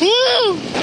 嗯。